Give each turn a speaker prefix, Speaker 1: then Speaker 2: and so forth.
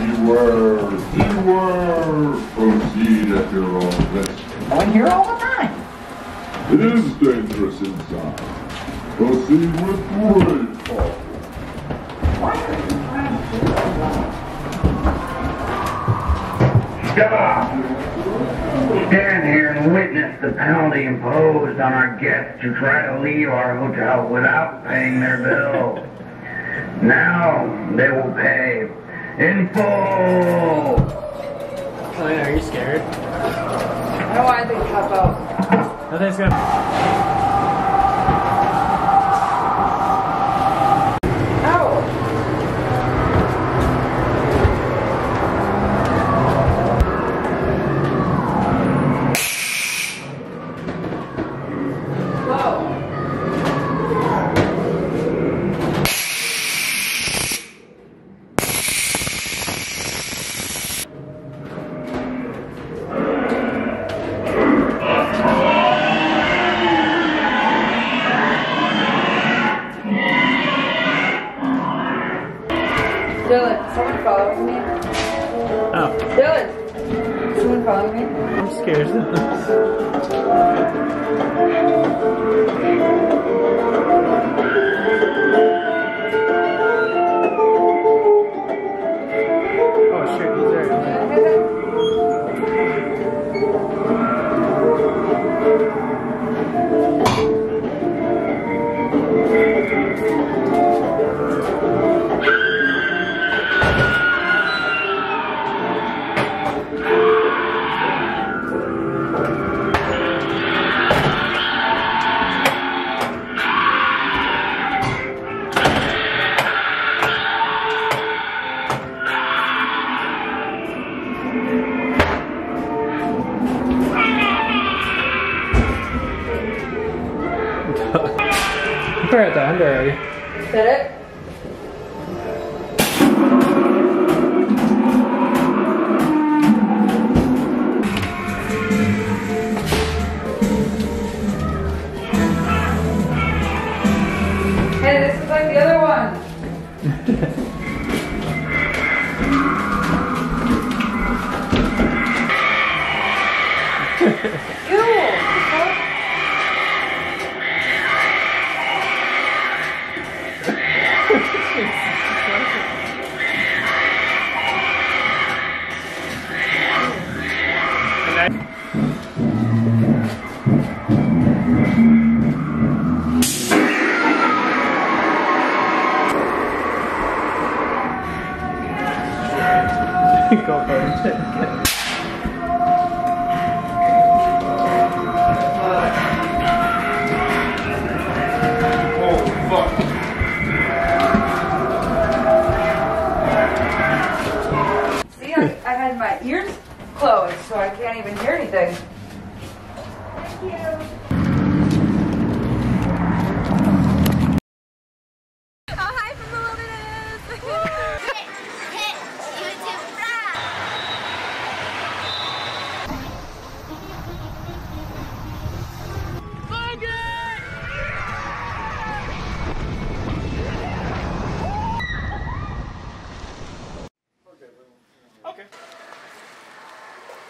Speaker 1: Beware, beware. Proceed at your own risk.
Speaker 2: I'm here all the time.
Speaker 1: It is dangerous inside. Proceed with great caution.
Speaker 2: Why are you trying to do
Speaker 3: Come on. Stand here and witness the penalty imposed on our guests who try to leave our hotel without paying their bill. Now they will pay in full.
Speaker 4: Elena, are you scared?
Speaker 5: I don't want anything to pop out.
Speaker 4: Nothing's gonna.
Speaker 5: Dylan, someone following me?
Speaker 4: Oh,
Speaker 5: Dylan! Someone following me?
Speaker 4: I'm scared. We're at the end already.
Speaker 5: Is that it? Hey, this is like the other one. Ew!
Speaker 4: Go for it.
Speaker 5: So I can't even hear anything.
Speaker 6: Oh,